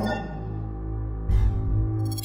Oh.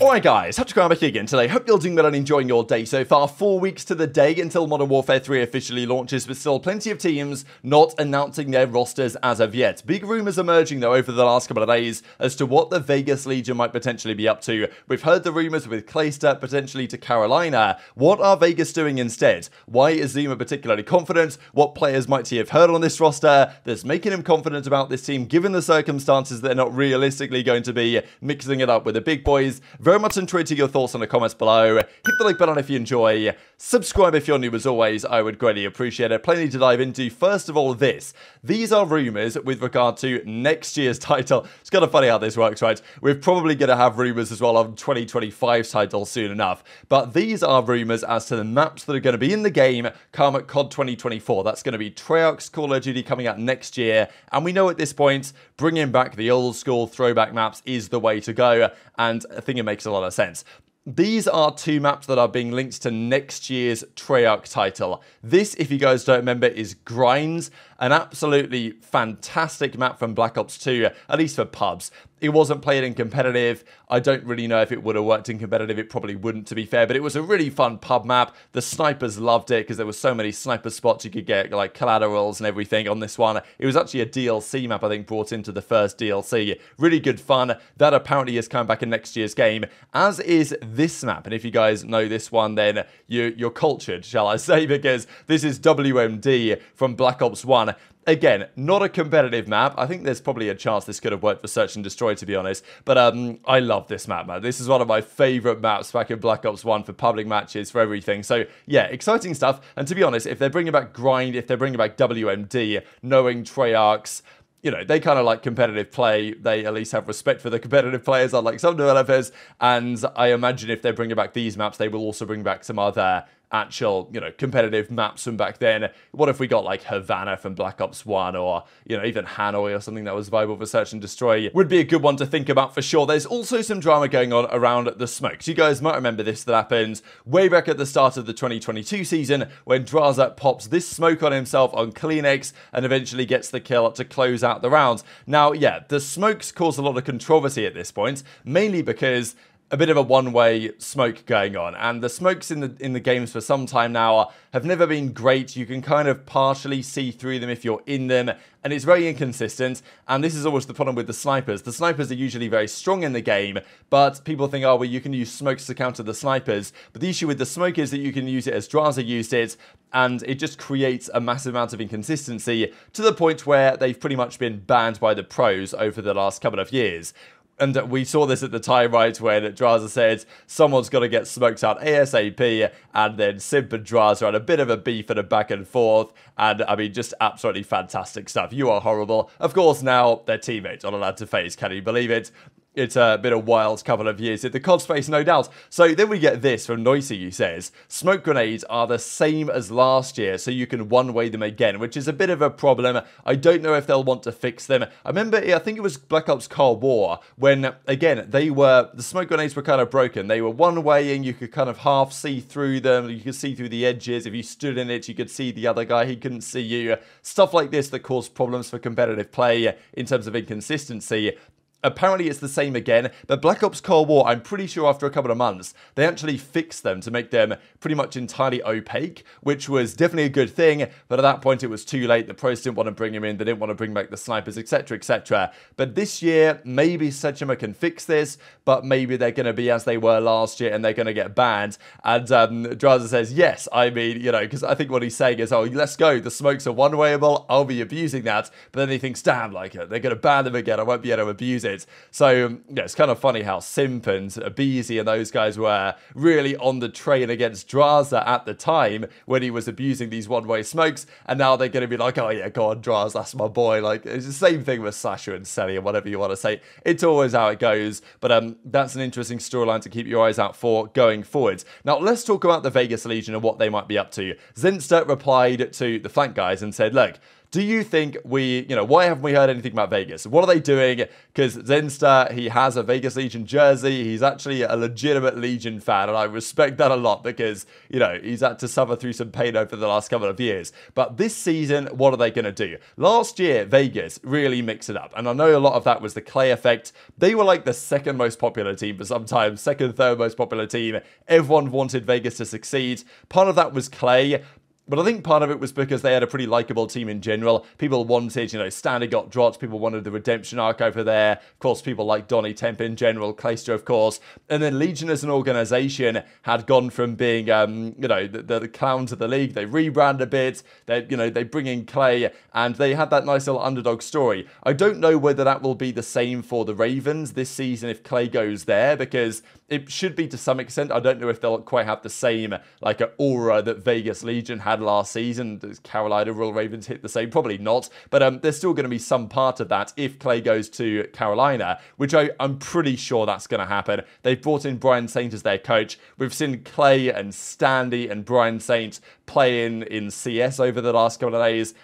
Alright guys, Hutch back again today. Hope you're doing well and enjoying your day so far. Four weeks to the day until Modern Warfare 3 officially launches, but still plenty of teams not announcing their rosters as of yet. Big rumours emerging though over the last couple of days as to what the Vegas Legion might potentially be up to. We've heard the rumours with Clayster potentially to Carolina. What are Vegas doing instead? Why is Zuma particularly confident? What players might he have heard on this roster that's making him confident about this team given the circumstances they're not realistically going to be mixing it up with the big boys? Very much enjoyed to your thoughts in the comments below. Hit the like button if you enjoy. Subscribe if you're new as always. I would greatly appreciate it. Plenty to dive into. First of all, this. These are rumours with regard to next year's title. It's kind of funny how this works, right? We're probably going to have rumours as well on 2025's title soon enough. But these are rumours as to the maps that are going to be in the game come at COD 2024. That's going to be Treyarch's Call of Duty coming out next year. And we know at this point, bringing back the old school throwback maps is the way to go. And I think it makes a lot of sense. These are two maps that are being linked to next year's Treyarch title. This, if you guys don't remember, is Grinds, an absolutely fantastic map from Black Ops 2, at least for pubs. It wasn't played in competitive. I don't really know if it would have worked in competitive. It probably wouldn't, to be fair, but it was a really fun pub map. The snipers loved it because there were so many sniper spots you could get, like collaterals and everything on this one. It was actually a DLC map, I think, brought into the first DLC. Really good fun. That apparently is coming back in next year's game, as is this map. And if you guys know this one, then you, you're cultured, shall I say, because this is WMD from Black Ops 1. Again, not a competitive map. I think there's probably a chance this could have worked for Search and Destroy, to be honest. But um, I love this map, man. This is one of my favorite maps back in Black Ops 1 for public matches, for everything. So, yeah, exciting stuff. And to be honest, if they're bringing back Grind, if they're bringing back WMD, knowing Treyarch's, you know, they kind of like competitive play. They at least have respect for the competitive players, unlike some developers. And I imagine if they're bringing back these maps, they will also bring back some other actual, you know, competitive maps from back then. What if we got like Havana from Black Ops 1 or, you know, even Hanoi or something that was viable for Search and Destroy would be a good one to think about for sure. There's also some drama going on around the smokes. You guys might remember this that happened way back at the start of the 2022 season when Drazah pops this smoke on himself on Kleenex and eventually gets the kill to close out the rounds. Now, yeah, the smokes cause a lot of controversy at this point, mainly because a bit of a one-way smoke going on, and the smokes in the in the games for some time now are, have never been great. You can kind of partially see through them if you're in them, and it's very inconsistent. And this is always the problem with the snipers. The snipers are usually very strong in the game, but people think, oh, well, you can use smokes to counter the snipers. But the issue with the smoke is that you can use it as Drazah used it, and it just creates a massive amount of inconsistency to the point where they've pretty much been banned by the pros over the last couple of years and we saw this at the time, right, when Drazah said someone's got to get smoked out ASAP, and then Simp and Drazah had a bit of a beef and a back and forth, and I mean, just absolutely fantastic stuff. You are horrible. Of course, now they're teammates on Atlanta FaZe. Can you believe it? It's uh, a wild couple of years at the COD space, no doubt. So then we get this from Noisy, who says, Smoke grenades are the same as last year, so you can one-way them again, which is a bit of a problem. I don't know if they'll want to fix them. I remember, I think it was Black Ops Cold War, when, again, they were, the smoke grenades were kind of broken. They were one-waying, you could kind of half see through them, you could see through the edges. If you stood in it, you could see the other guy, he couldn't see you. Stuff like this that caused problems for competitive play in terms of inconsistency. Apparently it's the same again, but Black Ops Cold War, I'm pretty sure after a couple of months, they actually fixed them to make them pretty much entirely opaque, which was definitely a good thing, but at that point it was too late. The pros didn't want to bring him in, they didn't want to bring back the snipers, etc, etc. But this year, maybe Sejima can fix this, but maybe they're going to be as they were last year and they're going to get banned. And um, Drazah says, yes, I mean, you know, because I think what he's saying is, oh, let's go, the smokes are one-wayable, I'll be abusing that. But then he thinks, damn, like, they're going to ban them again, I won't be able to abuse it it. So yeah, it's kind of funny how Simp and Beezy and those guys were really on the train against Drazah at the time when he was abusing these one-way smokes, and now they're going to be like, oh yeah, go on, Draz, that's my boy. Like it's the same thing with Sasha and Selly and whatever you want to say. It's always how it goes, but um, that's an interesting storyline to keep your eyes out for going forwards. Now let's talk about the Vegas Legion and what they might be up to. Xenster replied to the flank guys and said, look, Do you think we, you know, why haven't we heard anything about Vegas? What are they doing? Because Xenster, he has a Vegas Legion jersey. He's actually a legitimate Legion fan, and I respect that a lot because, you know, he's had to suffer through some pain over the last couple of years. But this season, what are they going to do? Last year, Vegas really mixed it up, and I know a lot of that was the Clay effect. They were like the second most popular team for some time, second, third most popular team. Everyone wanted Vegas to succeed. Part of that was Clay, but I think part of it was because they had a pretty likable team in general. People wanted, you know, Standy got dropped. People wanted the redemption arc over there. Of course, people like Donny Temp in general, Clayster, of course. And then Legion as an organization had gone from being, um, you know, the, the, clowns of the league. They rebrand a bit. They, you know, they bring in Clay and they had that nice little underdog story. I don't know whether that will be the same for the Ravens this season if Clay goes there because it should be to some extent. I don't know if they'll quite have the same like aura that Vegas Legion had last season. Does Carolina Royal Ravens hit the same? Probably not. But um, there's still going to be some part of that if Clay goes to Carolina, which I, I'm pretty sure that's going to happen. They've brought in Brian Saint as their coach. We've seen Clay and Standy and Brian Saint playing in CS over the last couple of days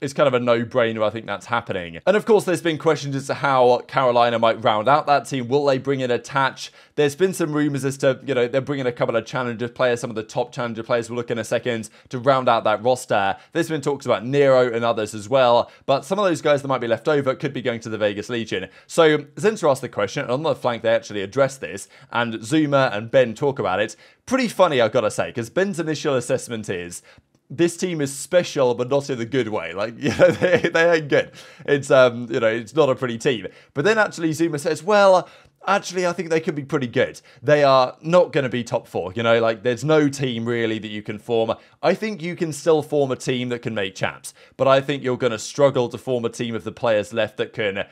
it's kind of a no-brainer. I think that's happening. And of course, there's been questions as to how Carolina might round out that team. Will they bring in Attach? There's been some rumors as to, you know, they're bringing a couple of challenger players, some of the top challenger players we'll look in a second to round out that roster. There's been talks about Nero and others as well, but some of those guys that might be left over could be going to the Vegas Legion. So Xenster asked the question, and on the flank they actually address this, and Zuma and Ben talk about it. Pretty funny, I've got to say, because Ben's initial assessment is this team is special, but not in the good way. Like, you know, they, they ain't good. It's um, you know, it's not a pretty team. But then actually Zuma says, well, actually, I think they could be pretty good. They are not going to be top four. You know, like there's no team really that you can form. I think you can still form a team that can make champs, but I think you're going to struggle to form a team of the players left that can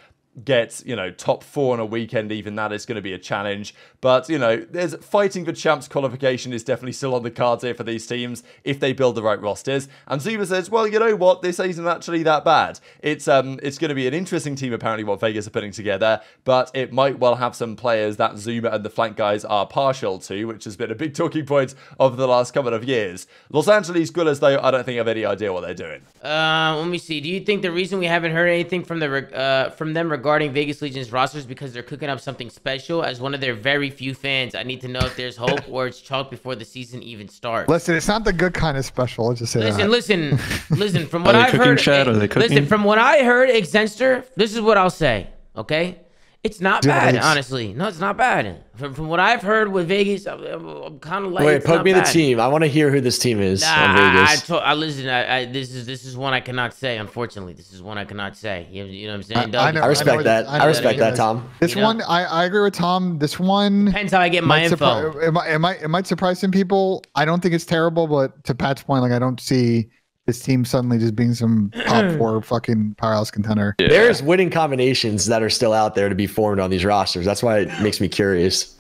get, you know, top four on a weekend, even that is going to be a challenge. But, you know, there's fighting for champs qualification is definitely still on the cards here for these teams if they build the right rosters. And Zuma says, well, you know what, this isn't actually that bad. It's um it's going to be an interesting team apparently what Vegas are putting together, but it might well have some players that Zuma and the flank guys are partial to, which has been a big talking point over the last couple of years. Los Angeles Guerrillas, though, I don't think have any idea what they're doing. Uh, let me see. Do you think the reason we haven't heard anything from the uh from them regarding Vegas Legion's rosters because they're cooking up something special. As one of their very few fans, I need to know if there's hope or it's chalk before the season even starts. Listen, it's not the good kind of special. I'll just say listen, that. Listen, listen, From what I've heard, Chad? Are they cooking? listen, from what I heard, Exenster, this is what I'll say. Okay, it's not Dude, bad, honestly. No, it's not bad. From, from what I've heard with Vegas, I'm, I'm kind of like. Wait, put me bad. the team. I want to hear who this team is nah, on Vegas. I, I, I listen. I, I, this is this is one I cannot say. Unfortunately, this is one I cannot say. You, you know what I'm saying? I, know, I respect that. I, respect that, Tom. This you know? one, I, I agree with Tom. This one depends how I get my info. it, might, it might it might surprise some people. I don't think it's terrible, but to Pat's point, like I don't see this team suddenly just being some top four fucking powerhouse contender. Yeah. There's winning combinations that are still out there to be formed on these rosters. That's why it makes me curious.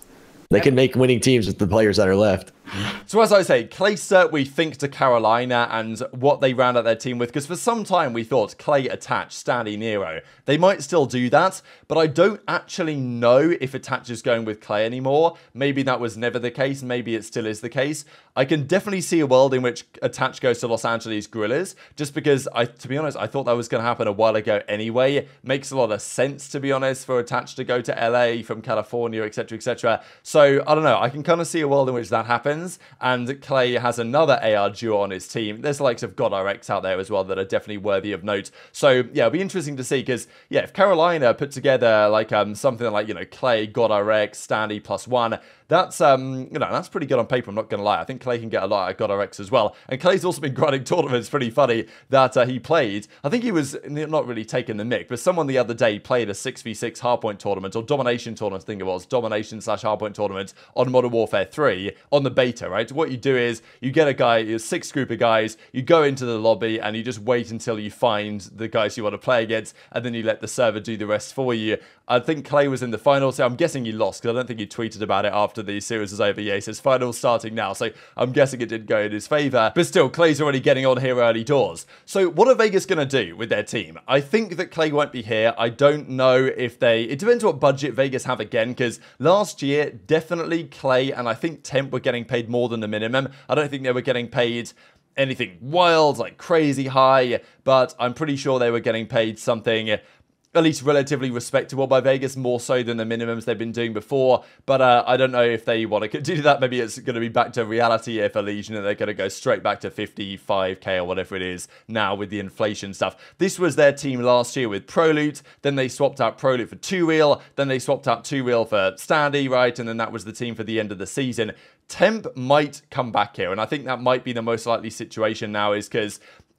They can make winning teams with the players that are left. So as I say, Clayster, we think to Carolina and what they round out their team with, because for some time we thought Clay attach Standy Nero. They might still do that, but I don't actually know if attach is going with Clay anymore. Maybe that was never the case, maybe it still is the case. I can definitely see a world in which attach goes to Los Angeles Guerrillas, just because I to be honest, I thought that was gonna happen a while ago anyway. It makes a lot of sense to be honest for attach to go to LA from California, etc. etc. So I don't know, I can kind of see a world in which that happens And Clay has another AR duo on his team. There's the likes of GodRX out there as well that are definitely worthy of note. So yeah, it'll be interesting to see because yeah, if Carolina put together like um something like you know Clay, GodRX, Standy plus one, that's um, you know, that's pretty good on paper. I'm not going to lie. I think Clay can get a lot at GodRX as well. And Clay's also been grinding tournaments. Pretty funny that uh, he played. I think he was not really taking the mic, but someone the other day played a six v six hardpoint tournament or domination tournament. I think it was domination slash hardpoint tournament on Modern Warfare 3 on the beta. Right. What you do is you get a guy, a six group of guys. You go into the lobby and you just wait until you find the guys you want to play against, and then you let the server do the rest for you. I think Clay was in the final, so I'm guessing he lost because I don't think he tweeted about it after the series was over. Yeah, he says final starting now, so I'm guessing it didn't go in his favour. But still, Clay's already getting on here early doors. So what are Vegas going to do with their team? I think that Clay won't be here. I don't know if they... It depends what budget Vegas have again, because last year, definitely Clay and I think Temp were getting paid more than the minimum. I don't think they were getting paid anything wild, like crazy high, but I'm pretty sure they were getting paid something at least relatively respectable by Vegas, more so than the minimums they've been doing before. But uh, I don't know if they want to continue that. Maybe it's going to be back to reality if Elysian and they're going to go straight back to 55k or whatever it is now with the inflation stuff. This was their team last year with Proloot. Then they swapped out Proloot for Two Wheel. Then they swapped out Two Wheel for Standy, right? And then that was the team for the end of the season. Temp might come back here, and I think that might be the most likely situation now, is because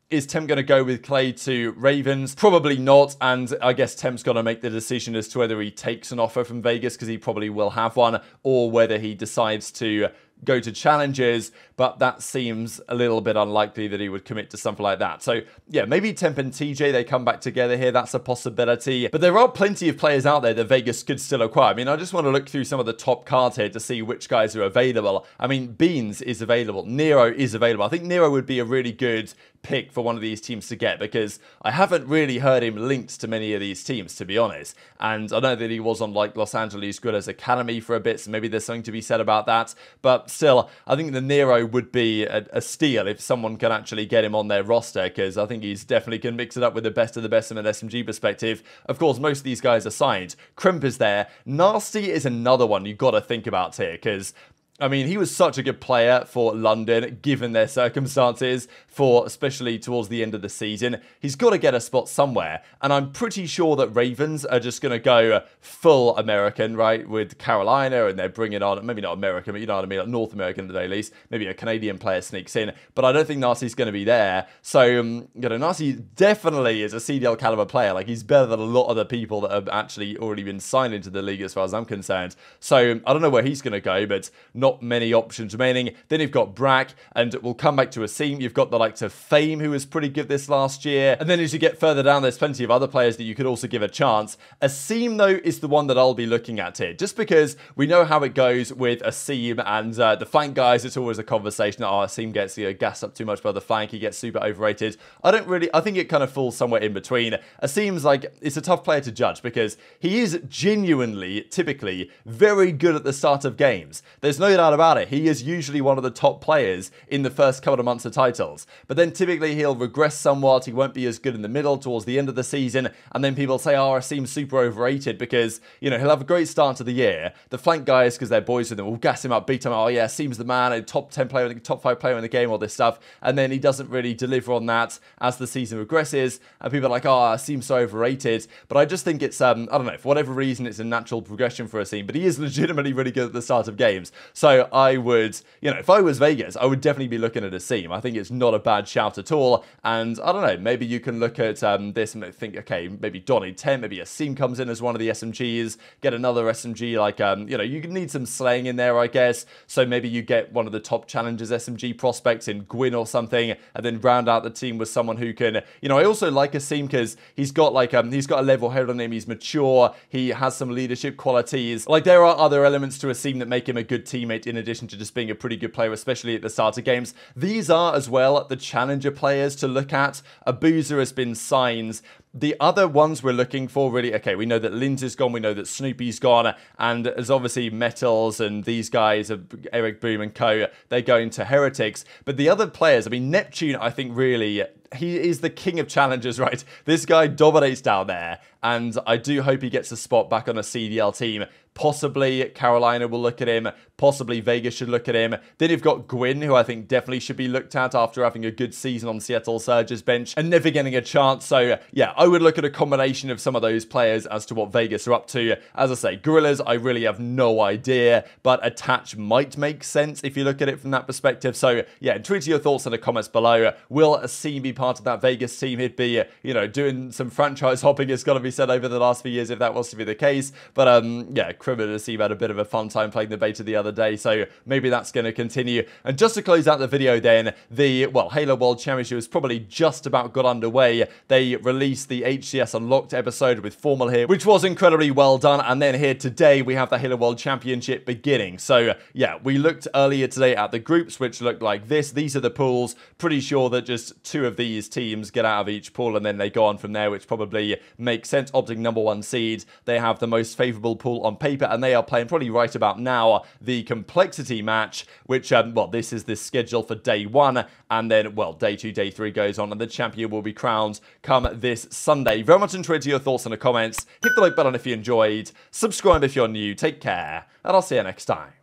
is Temp going to go with Clay to Ravens? Probably not. And I guess Temp's going to make the decision as to whether he takes an offer from Vegas because he probably will have one, or whether he decides to go to challenges, but that seems a little bit unlikely that he would commit to something like that. So, yeah, maybe Temp and TJ, they come back together here. That's a possibility. But there are plenty of players out there that Vegas could still acquire. I mean, I just want to look through some of the top cards here to see which guys are available. I mean, Beans is available. Nero is available. I think Nero would be a really good pick for one of these teams to get because I haven't really heard him linked to many of these teams, to be honest. And I know that he was on like Los Angeles Guerrillas Academy for a bit, so maybe there's something to be said about that. But still, I think the Nero would be a, a steal if someone can actually get him on their roster because I think he's definitely can mix it up with the best of the best from an SMG perspective. Of course, most of these guys are signed. Crimp is there. Nasty is another one you've got to think about here because I mean, he was such a good player for London, given their circumstances, for especially towards the end of the season. He's got to get a spot somewhere, and I'm pretty sure that Ravens are just going to go full American, right, with Carolina, and they're bringing on, maybe not American, but you know what I mean, like North American at the very least. Maybe a Canadian player sneaks in, but I don't think Nasty's going to be there. So, um, you know, Nasty definitely is a CDL caliber player. Like, he's better than a lot of the people that have actually already been signed into the league, as far as I'm concerned. So, I don't know where he's going to go, but not many options remaining. Then you've got Brack, and we'll come back to a Asim. You've got the likes of Fame, who was pretty good this last year. And then as you get further down, there's plenty of other players that you could also give a chance. Asim, though, is the one that I'll be looking at here, just because we know how it goes with Asim and uh, the flank guys. It's always a conversation that, oh, Asim gets you know, gassed up too much by the flank. He gets super overrated. I don't really, I think it kind of falls somewhere in between. A Asim's like, it's a tough player to judge because he is genuinely, typically, very good at the start of games. There's no doubt about it. He is usually one of the top players in the first couple of months of titles. But then typically he'll regress somewhat. He won't be as good in the middle towards the end of the season. And then people say, oh, Asim super overrated because, you know, he'll have a great start to the year. The flank guys, because they're boys with him, will gas him up, beat him up. Oh, yeah, seems the man, a top 10 player, top 5 player in the game, all this stuff. And then he doesn't really deliver on that as the season progresses. And people are like, oh, Asim so overrated. But I just think it's, um, I don't know, for whatever reason, it's a natural progression for Asim. But he is legitimately really good at the start of games. So I would, you know, if I was Vegas, I would definitely be looking at Asim. I think it's not a bad shout at all. And I don't know, maybe you can look at um, this and think, okay, maybe Donny Temp, maybe Asim comes in as one of the SMGs, get another SMG, like, um, you know, you need some slaying in there, I guess. So maybe you get one of the top challengers SMG prospects in Gwyn or something, and then round out the team with someone who can, you know, I also like Asim because he's got like, um, he's got a level head on him, he's mature, he has some leadership qualities. Like, there are other elements to Asim that make him a good teammate in addition to just being a pretty good player, especially at the start of games. These are as well the challenger players to look at. Abuser has been signed the other ones we're looking for really okay we know that lindsay's gone we know that snoopy's gone and there's obviously metals and these guys uh, eric boom and co they're going to heretics but the other players i mean neptune i think really he is the king of challengers, right? This guy dominates down there, and I do hope he gets a spot back on a CDL team. Possibly Carolina will look at him. Possibly Vegas should look at him. Then you've got Gwyn, who I think definitely should be looked at after having a good season on Seattle Surge's bench and never getting a chance. So, yeah, would look at a combination of some of those players as to what Vegas are up to. As I say, Guerrillas, I really have no idea, but Attach might make sense if you look at it from that perspective. So, yeah, tweet your thoughts in the comments below. Will Asim be part of that Vegas team? He'd be, you know, doing some franchise hopping, it's got to be said, over the last few years if that was to be the case. But, um, yeah, Criminal Asim had a bit of a fun time playing the beta the other day, so maybe that's going to continue. And just to close out the video then, the, well, Halo World Championship has probably just about got underway. They released the the HCS Unlocked episode with Formal here, which was incredibly well done. And then here today, we have the Halo World Championship beginning. So, yeah, we looked earlier today at the groups, which looked like this. These are the pools. Pretty sure that just two of these teams get out of each pool and then they go on from there, which probably makes sense. OpTic number one seed, they have the most favorable pool on paper, and they are playing probably right about now the complexity match, which, um, well, this is the schedule for day one, and then, well, day two, day three goes on, and the champion will be crowned come this Sunday. Very much enjoyed your thoughts in the comments. Hit the like button if you enjoyed, subscribe if you're new, take care, and I'll see you next time.